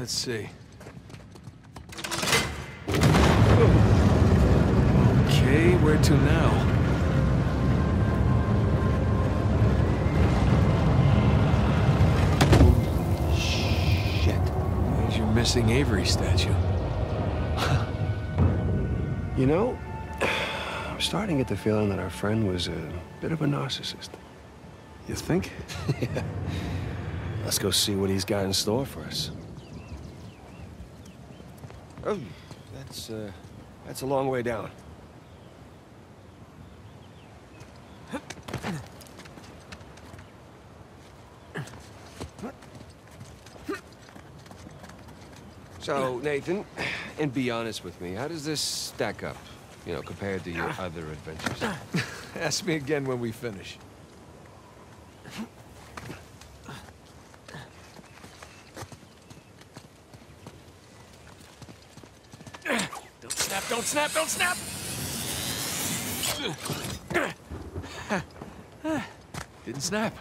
Let's see. Okay, where to now? Shit. There's your missing Avery statue. You know, I'm starting to get the feeling that our friend was a bit of a narcissist. You think? yeah. Let's go see what he's got in store for us. Oh, that's, uh, that's a long way down. So, Nathan, and be honest with me, how does this stack up, you know, compared to your other adventures? Ask me again when we finish. Don't snap, don't snap! Didn't snap.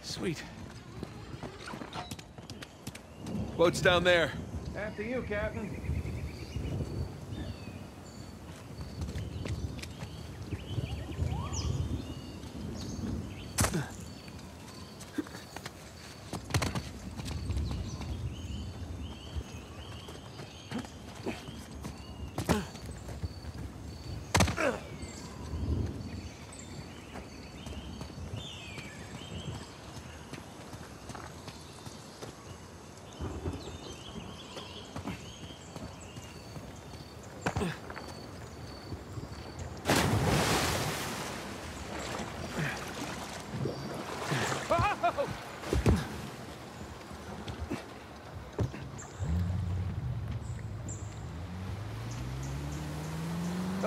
Sweet. Boat's down there. After you, Captain.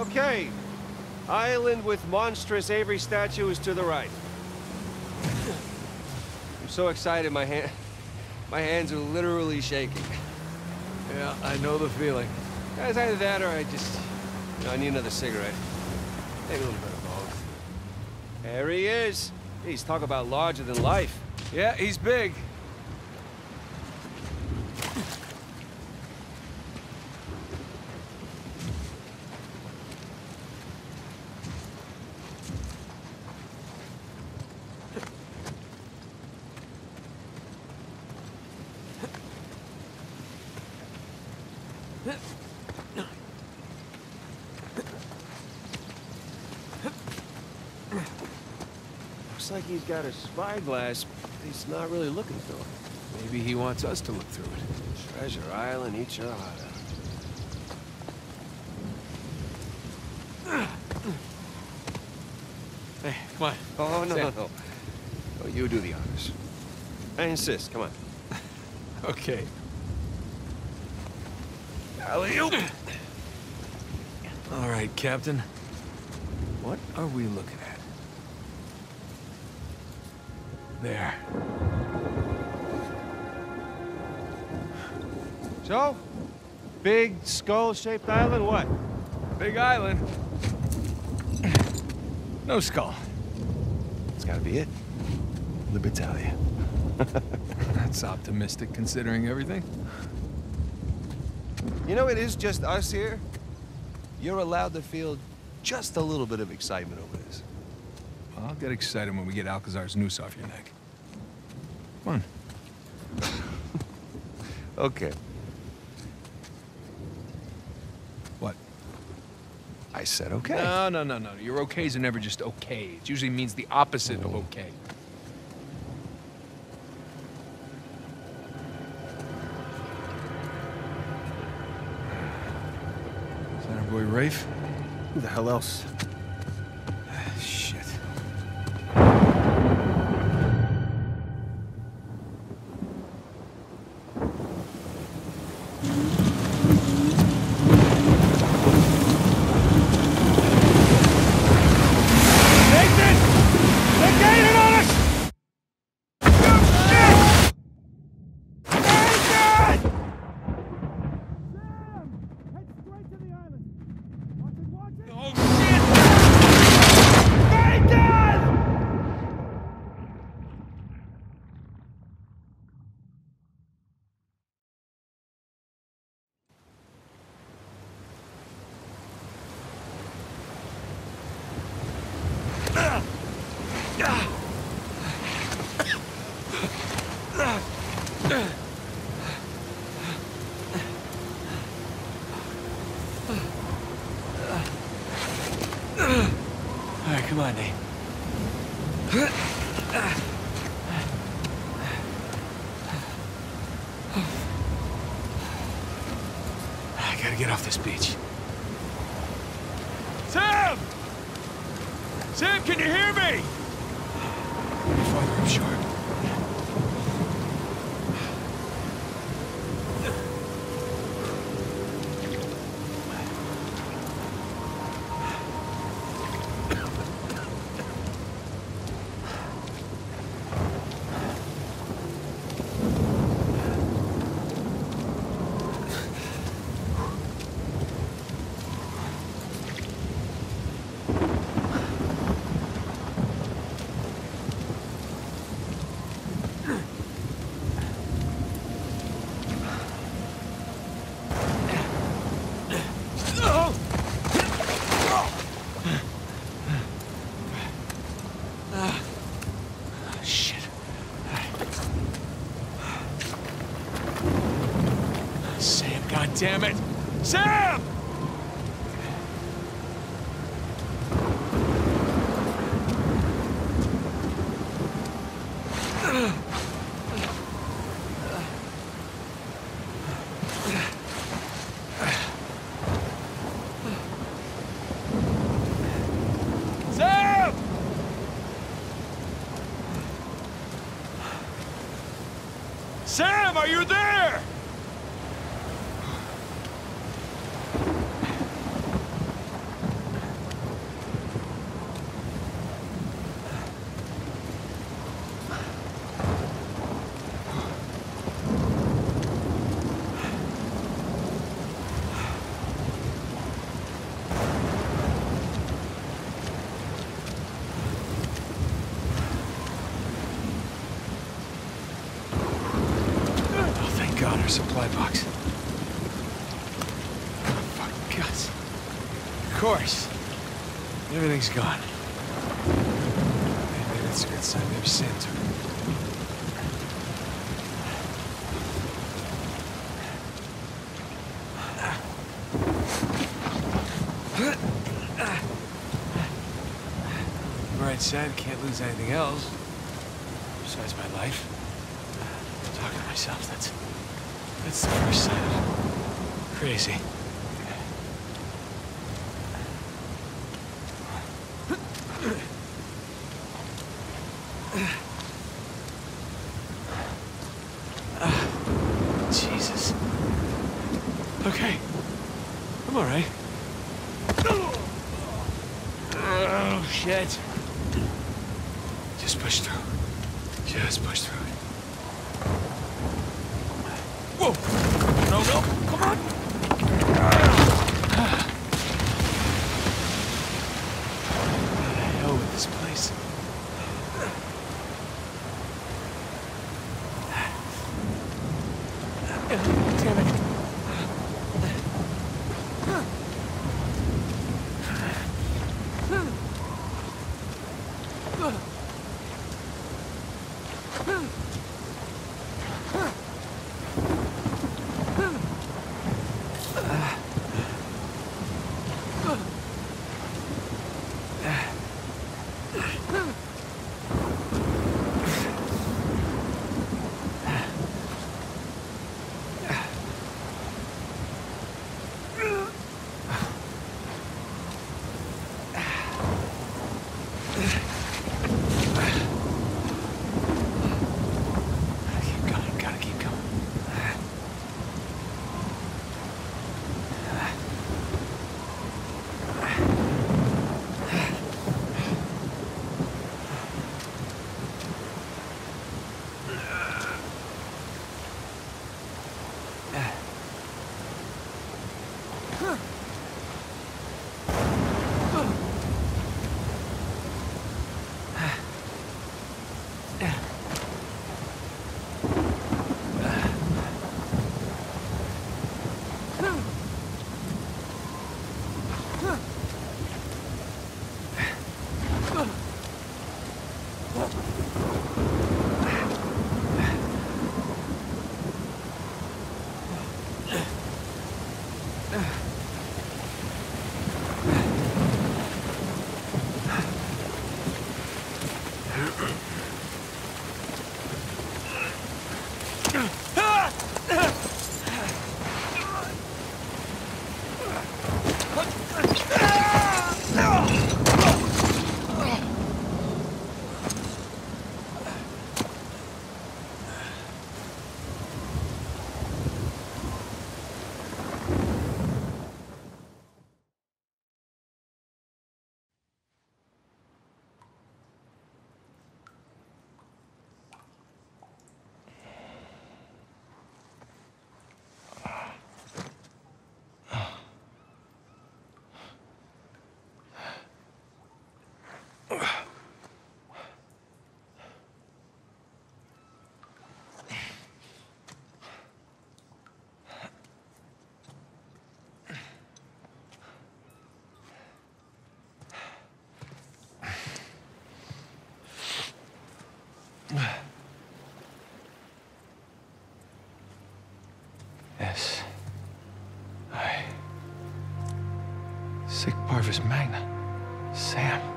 Okay. Island with monstrous Avery statue is to the right. I'm so excited, my hand... My hands are literally shaking. Yeah, I know the feeling. It's either that or I just... You know, I need another cigarette. Maybe a little bit of both. There he is. He's talk about larger than life. Yeah, he's big. Looks like he's got a spyglass, but he's not really looking through it. Maybe he wants us to look through it. Treasure Island, eat your heart out. Hey, come on. Oh, no, Sam. no, no. Oh, you do the honors. I insist. Come on. Okay. Alley-oop! All right, Captain. What are we looking at? There. So, big skull-shaped island, what? Big island. No skull. That's gotta be it. Libertalia. That's optimistic considering everything. You know, it is just us here. You're allowed to feel just a little bit of excitement over this. Well, I'll get excited when we get Alcazar's noose off your neck. Come on. Okay. What? I said okay. No, no, no, no. Your okays are never just okay. It usually means the opposite of oh. okay. Is that our boy Rafe? Who the hell else? All right, come on, Nate. I gotta get off this beach. Sam! Sam, can you hear me? Farther upshore. Shit. Sam, goddammit! Sam! Sam! Sam, are you there? Oh, thank God, our supply box. Oh, fuck, guts. Of course. Everything's gone. Maybe that's a good sign. Maybe Sam took it. Side, can't lose anything else. Besides my life. Talking to myself, that's... That's the first sign of crazy. Parvis Magna. Sam.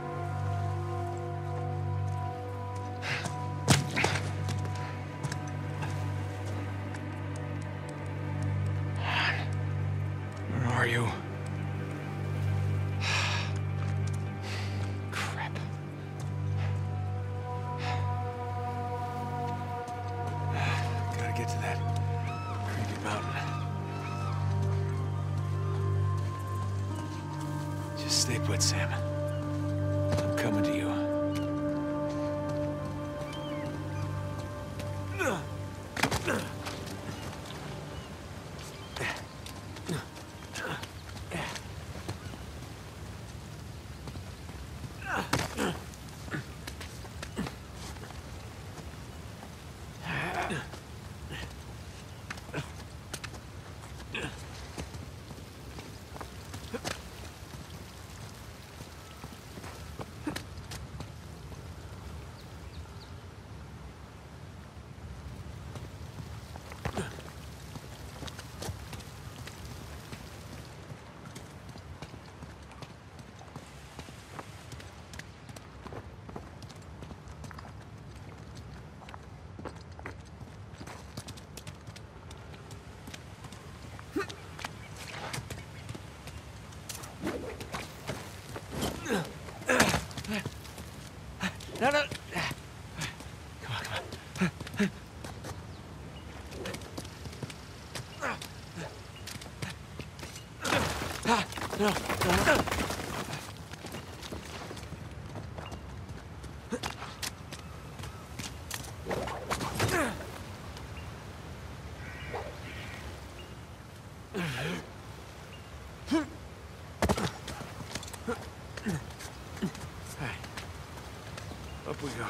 Up we go.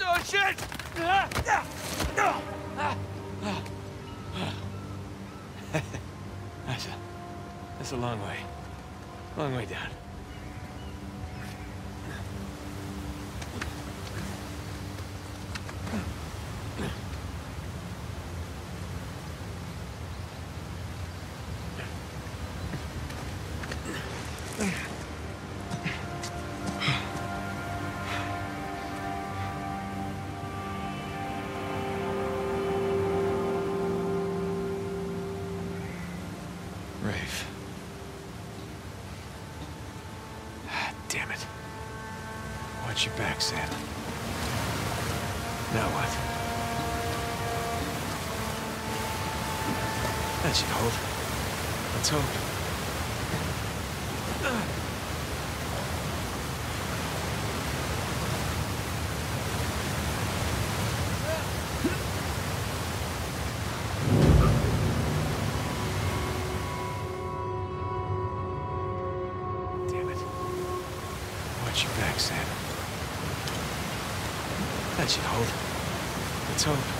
Oh, shit! That's a, that's a long way. Long way down. Sam. Now what? That should hold. Let's hope. Damn it. Watch your back, Sam. That should hold. Let's hope.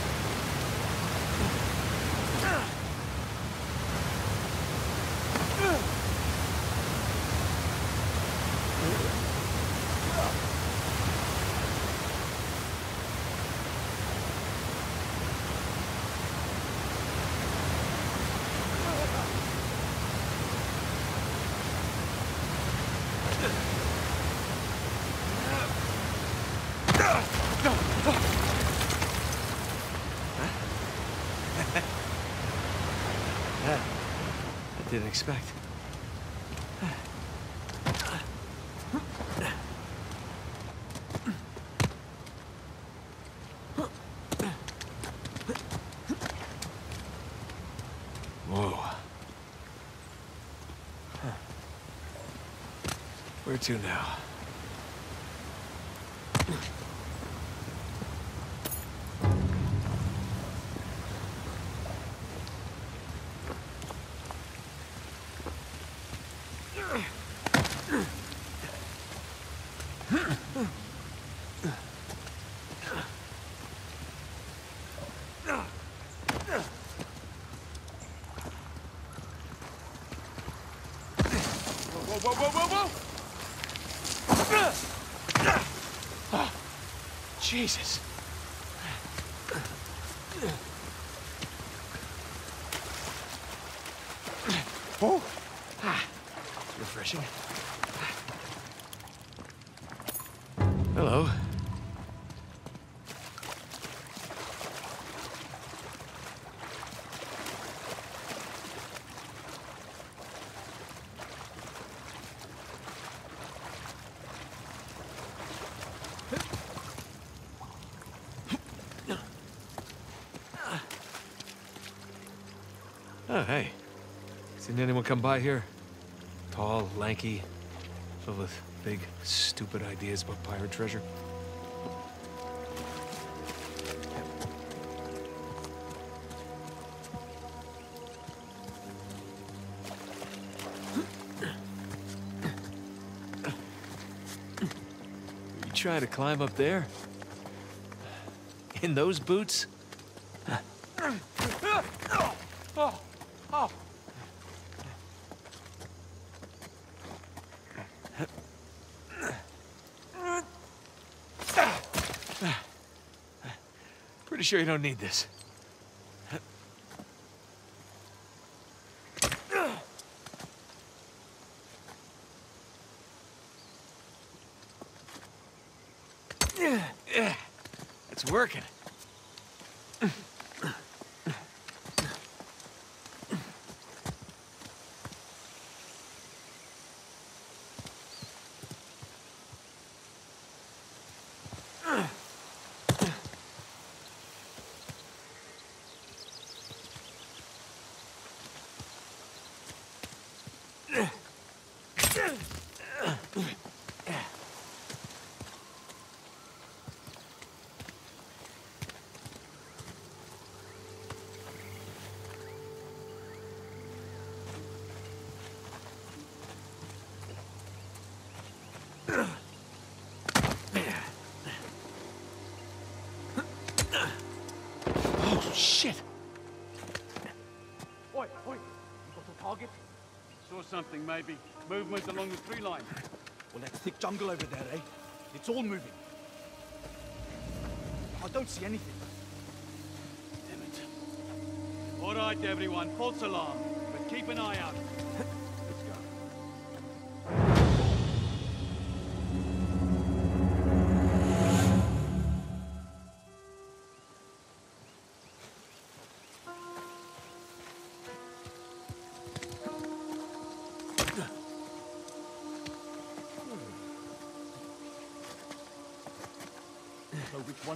That I didn't expect. Where to now? Jesus. Oh, ah, refreshing. Hello. Oh, hey. Seen anyone come by here? Tall, lanky, filled with big, stupid ideas about pirate treasure? You trying to climb up there? In those boots? Oh, oh. Pretty sure you don't need this. Something, maybe. Movement along the tree line. Well, that thick jungle over there, eh? It's all moving. I don't see anything. Damn it. All right, everyone, false alarm. But keep an eye out.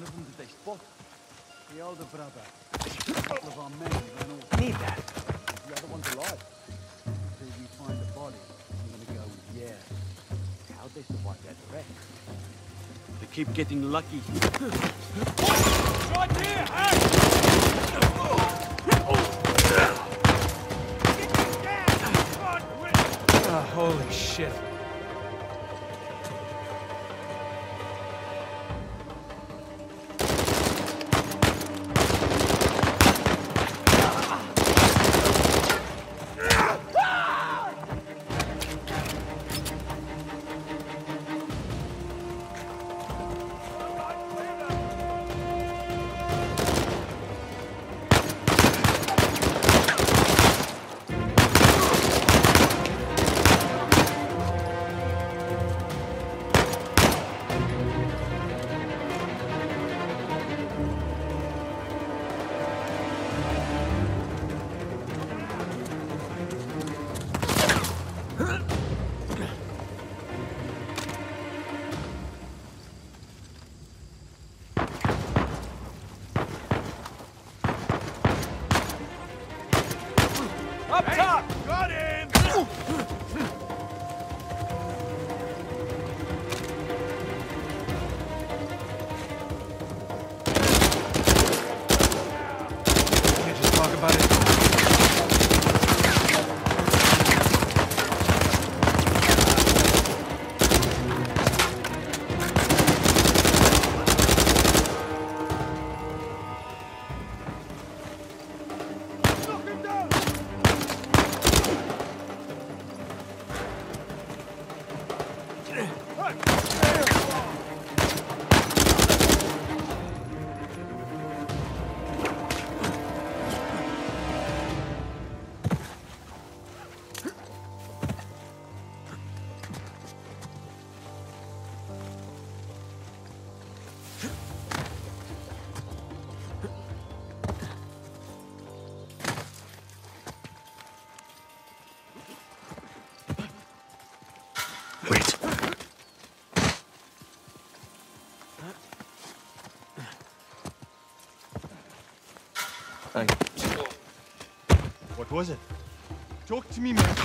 one of them they spot? The older brother. A couple of our men ran off. Need that. The other one's alive. Until we find the body, I'm gonna go with yeah. How'd they survive that wreck? They keep getting lucky. right here! Oh, holy shit. Was it? Talk to me, man.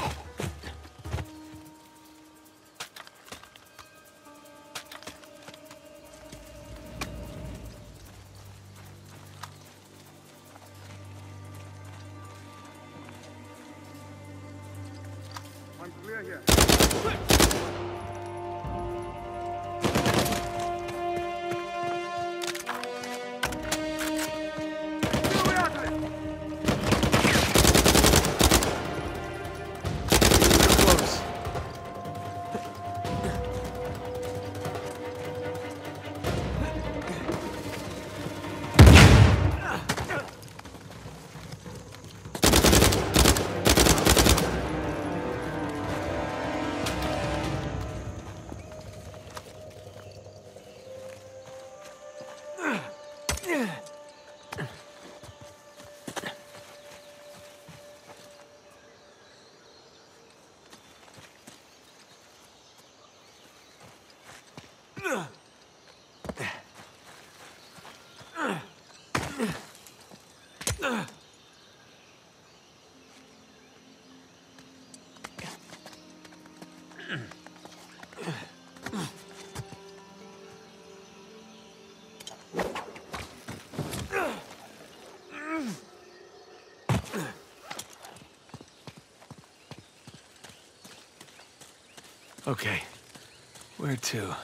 Okay. Where to?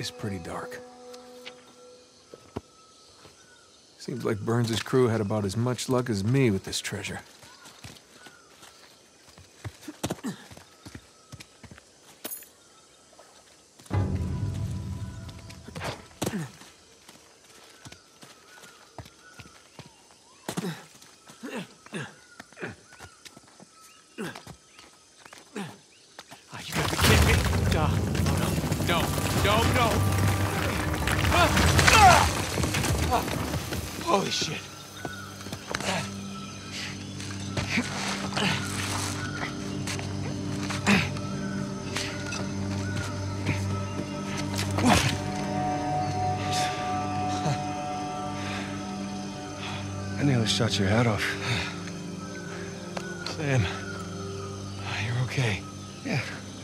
Is pretty dark. Seems like Burns' crew had about as much luck as me with this treasure. Shot your head off. Sam, uh, you're okay. Yeah,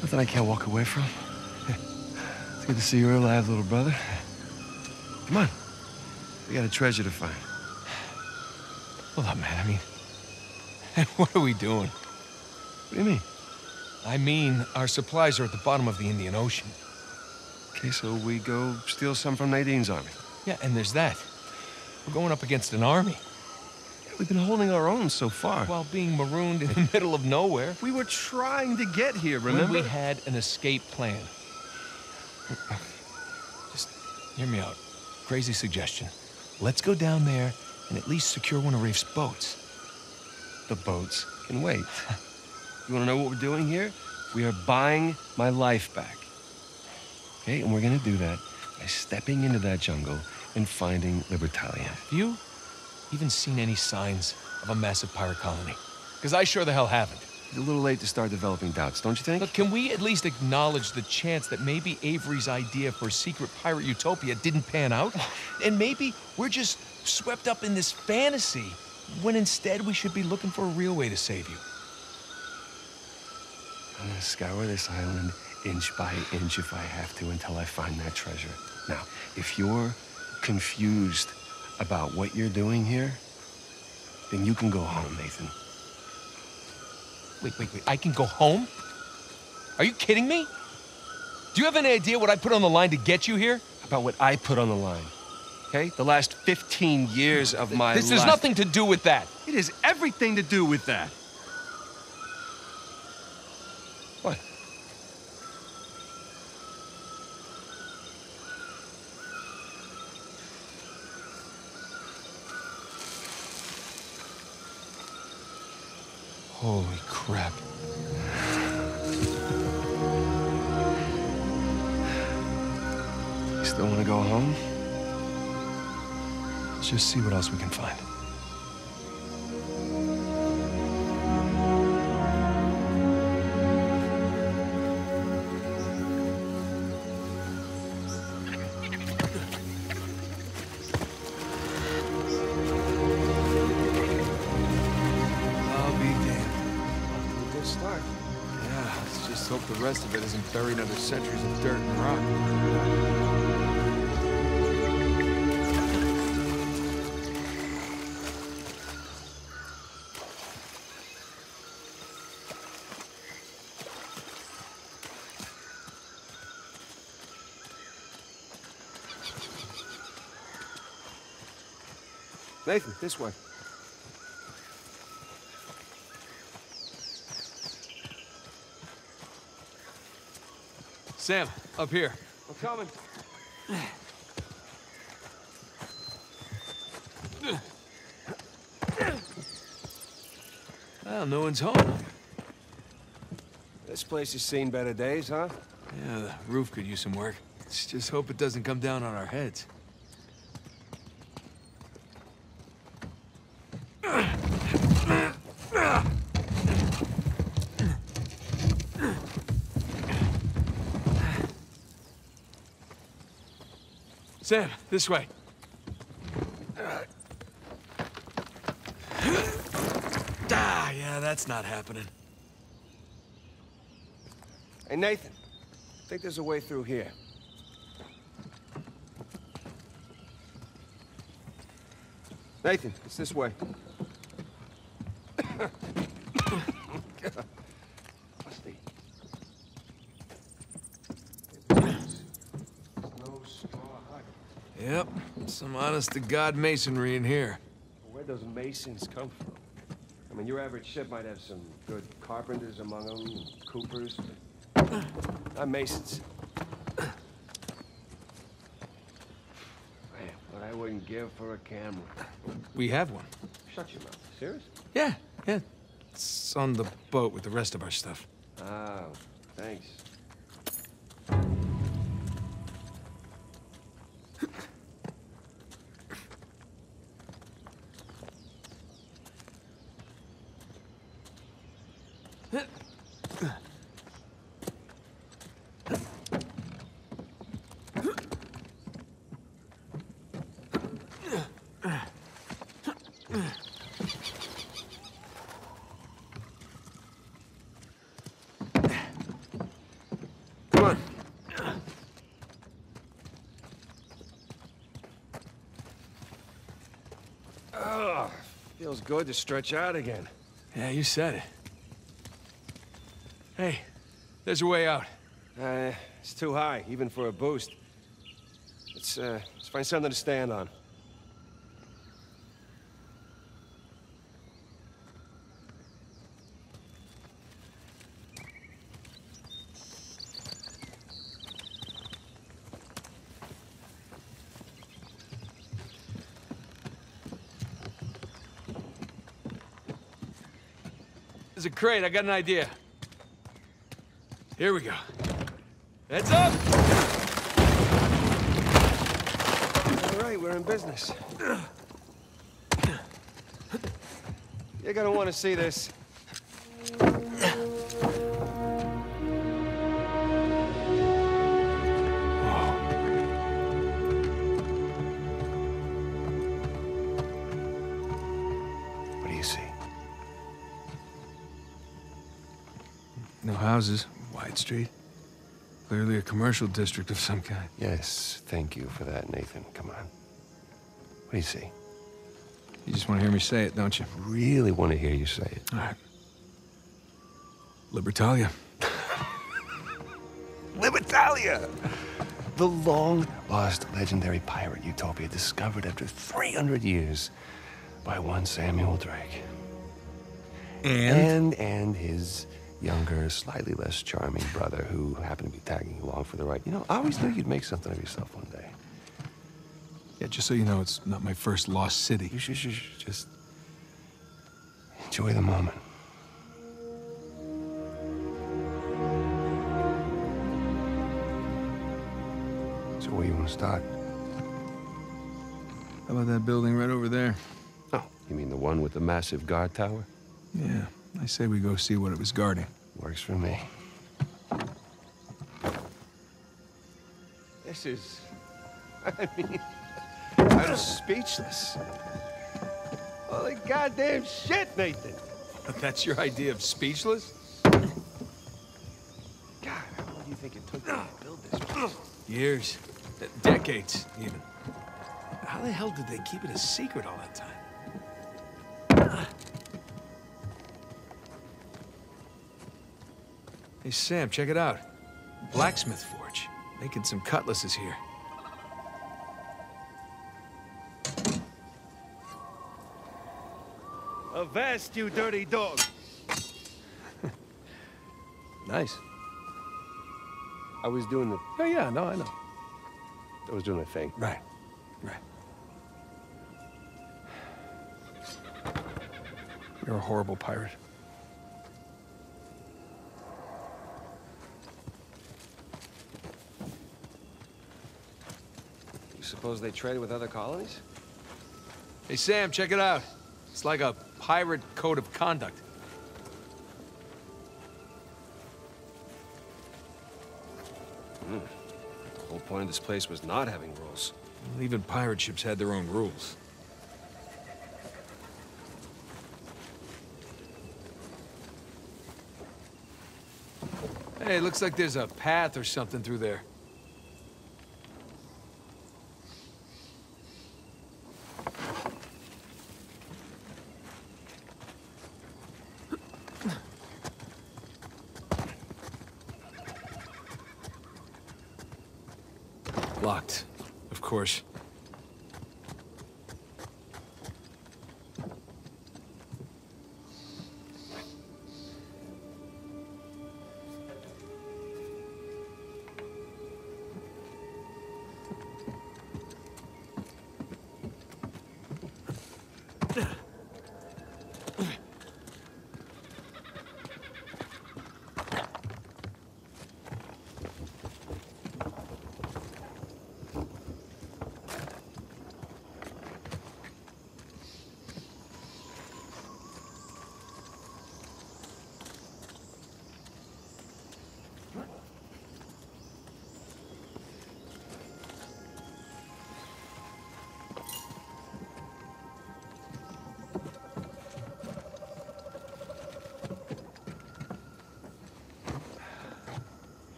nothing I can't walk away from. It's good to see you're alive, little brother. Come on. We got a treasure to find. Hold up, man. I mean, what are we doing? What do you mean? I mean, our supplies are at the bottom of the Indian Ocean. Okay, so we go steal some from Nadine's army. Yeah, and there's that. We're going up against an army We've been holding our own so far. while being marooned in the middle of nowhere. we were trying to get here, remember? When we had an escape plan. Just hear me out. Crazy suggestion. Let's go down there and at least secure one of Rafe's boats. The boats can wait. you want to know what we're doing here? We are buying my life back. Okay, and we're gonna do that by stepping into that jungle and finding Libertalia. You even seen any signs of a massive pirate colony? Because I sure the hell haven't. It's a little late to start developing doubts, don't you think? Look, can we at least acknowledge the chance that maybe Avery's idea for a secret pirate utopia didn't pan out? And maybe we're just swept up in this fantasy when instead we should be looking for a real way to save you. I'm gonna scour this island inch by inch if I have to until I find that treasure. Now, if you're confused about what you're doing here, then you can go home, Nathan. Wait, wait, wait. I can go home? Are you kidding me? Do you have any idea what I put on the line to get you here? About what I put on the line. Okay? The last 15 years of my this life. has nothing to do with that. It has everything to do with that. Holy crap. You still want to go home? Let's just see what else we can find. Rest of it isn't buried under centuries of dirt and rock. Nathan, this way. Sam, up here. I'm coming. Well, no one's home. This place has seen better days, huh? Yeah, the roof could use some work. Let's just hope it doesn't come down on our heads. Sam, this way. Ah, yeah, that's not happening. Hey, Nathan. I think there's a way through here. Nathan, it's this way. Some honest-to-God masonry in here. Where'd those masons come from? I mean, your average ship might have some good carpenters among them, coopers, but not masons. Man, what I wouldn't give for a camera. We have one. Shut your mouth. Serious? Yeah, yeah. It's on the boat with the rest of our stuff. Oh, thanks. Come on. Oh, feels good to stretch out again. Yeah, you said it. Hey, there's a way out. Uh, it's too high, even for a boost. Let's, uh, let's find something to stand on. Crate. I got an idea. Here we go. Heads up! All right, we're in business. You're gonna want to see this. What do you see? No houses. Wide street. Clearly a commercial district of some kind. Yes, thank you for that, Nathan. Come on. What do you see? You just want to hear me say it, don't you? Really want to hear you say it. All right. Libertalia. Libertalia! The long lost legendary pirate utopia discovered after 300 years by one Samuel Drake. And and his younger, slightly less charming brother who happened to be tagging along for the ride. You know, I always knew you'd make something of yourself one day. Yeah, just so you know, it's not my first lost city. You should, should, should just enjoy the moment. So where you want to start? How about that building right over there? Oh, you mean the one with the massive guard tower? Yeah. I say we go see what it was guarding. Works for me. This is... I mean... I'm speechless. Holy goddamn shit, Nathan! That's your idea of speechless? God, how long do you think it took me to build this place? Years. Decades, even. How the hell did they keep it a secret all that time? Hey, Sam, check it out. Blacksmith Forge. Making some cutlasses here. Avast, you dirty dog! Nice. I was doing the... Oh, yeah, no, I know. I was doing the thing. Right, right. You're a horrible pirate. Suppose they trade with other colonies? Hey, Sam, check it out. It's like a pirate code of conduct. Hmm. The whole point of this place was not having rules. Even pirate ships had their own rules. Hey, looks like there's a path or something through there. Locked, of course.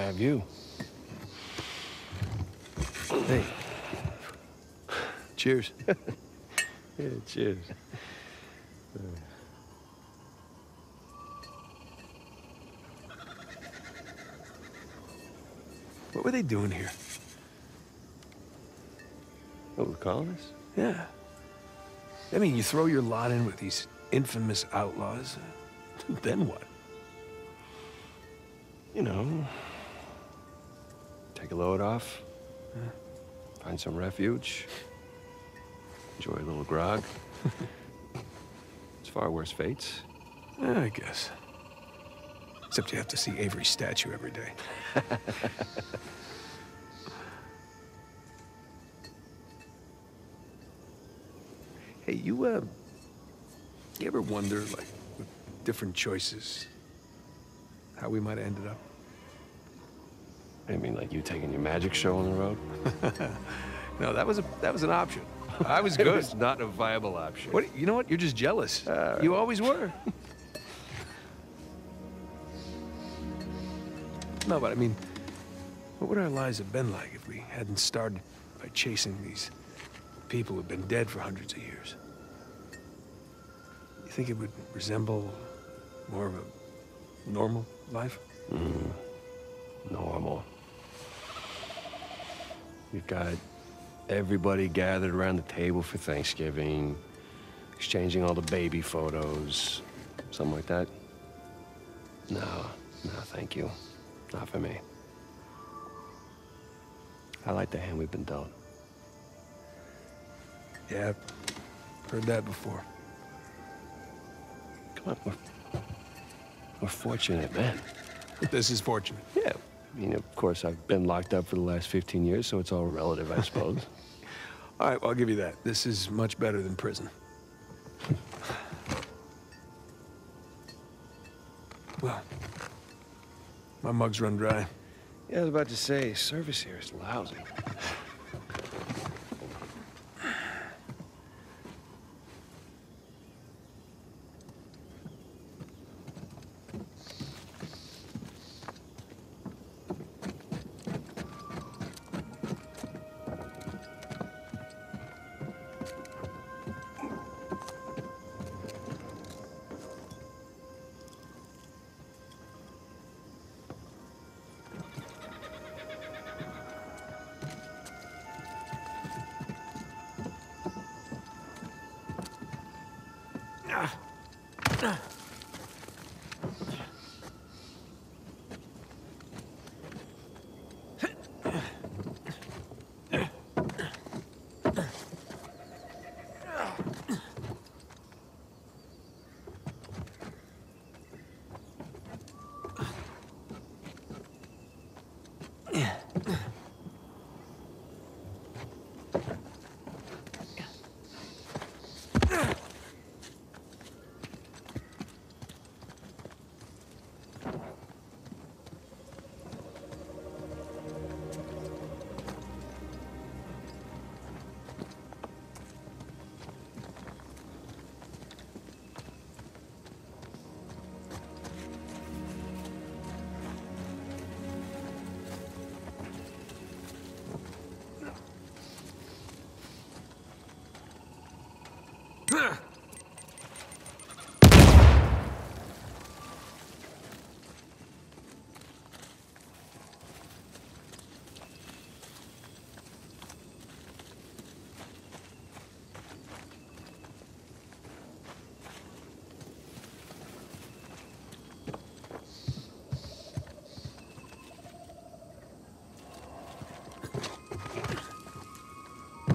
Bad view. Hey. Cheers. Yeah, cheers. What were they doing here? Oh, the colonists? Yeah. I mean, you throw your lot in with these infamous outlaws, then what? You know, take a load off, find some refuge, enjoy a little grog. it's far worse fates. Yeah, I guess. Except you have to see Avery's statue every day. hey, you, uh, you ever wonder, like, with different choices, how we might have ended up? I mean, like you taking your magic show on the road? No, that was a that was an option. I was It good. was not a viable option. What? You know what? You're just jealous. Uh, you always were. no, but I mean, what would our lives have been like if we hadn't started by chasing these people who've been dead for hundreds of years? You think it would resemble more of a normal life? Mm-hmm. Normal. We've got everybody gathered around the table for Thanksgiving, exchanging all the baby photos, something like that. No, no, thank you. Not for me. I like the hand we've been dealt. Yeah, heard that before. Come on, we're, we're fortunate, man. This is fortunate. Yeah. I mean, of course, I've been locked up for the last 15 years, so it's all relative, I suppose. All right, well, I'll give you that. This is much better than prison. well, my mug's run dry. yeah, I was about to say, service here is lousy. Ugh!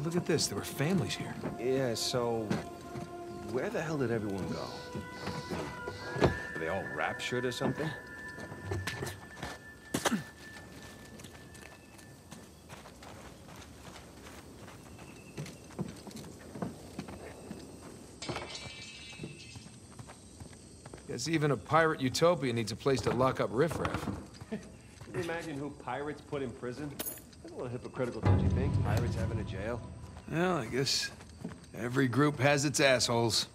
Hey, look at this. There were families here. Yeah, so where the hell did everyone go? Are they all raptured or something? Guess even a pirate utopia needs a place to lock up riffraff. Can you imagine who pirates put in prison? Little hypocritical, don't you think? Pirates having a jail? Well, I guess every group has its assholes.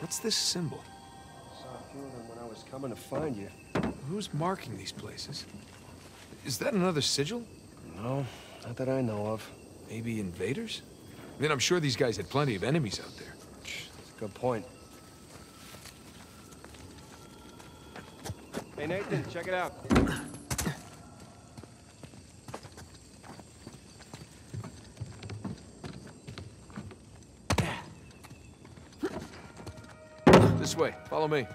What's this symbol? I Saw a few of them when I was coming to find you. Who's marking these places? Is that another sigil? No, not that I know of. Maybe invaders? I mean, I'm sure these guys had plenty of enemies out there. That's a good point. Hey, Nathan, check it out. This way. Follow me.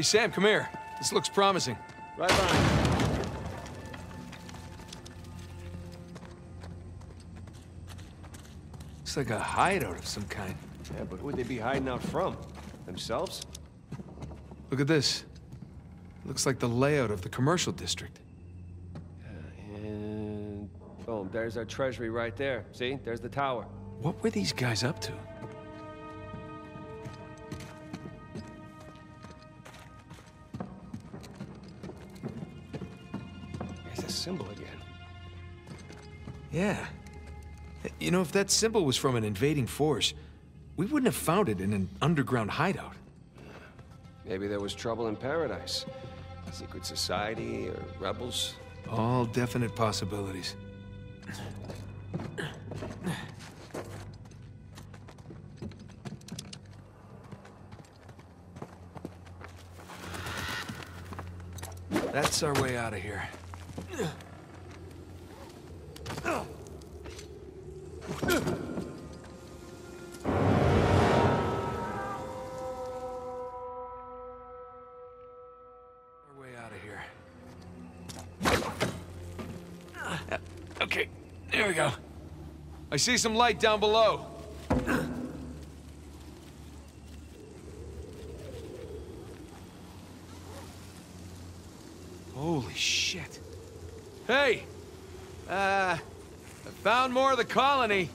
Hey, Sam, come here. This looks promising. Right behind Looks like a hideout of some kind. Yeah, but who would they be hiding out from? Themselves? Look at this. Looks like the layout of the commercial district. Uh, and boom, there's our treasury right there. See? There's the tower. What were these guys up to? Yeah. You know, if that symbol was from an invading force, we wouldn't have found it in an underground hideout. Maybe there was trouble in paradise. A secret society or rebels. All definite possibilities. That's our way out of here. See some light down below. Holy shit. Hey! Uh, I found more of the colony.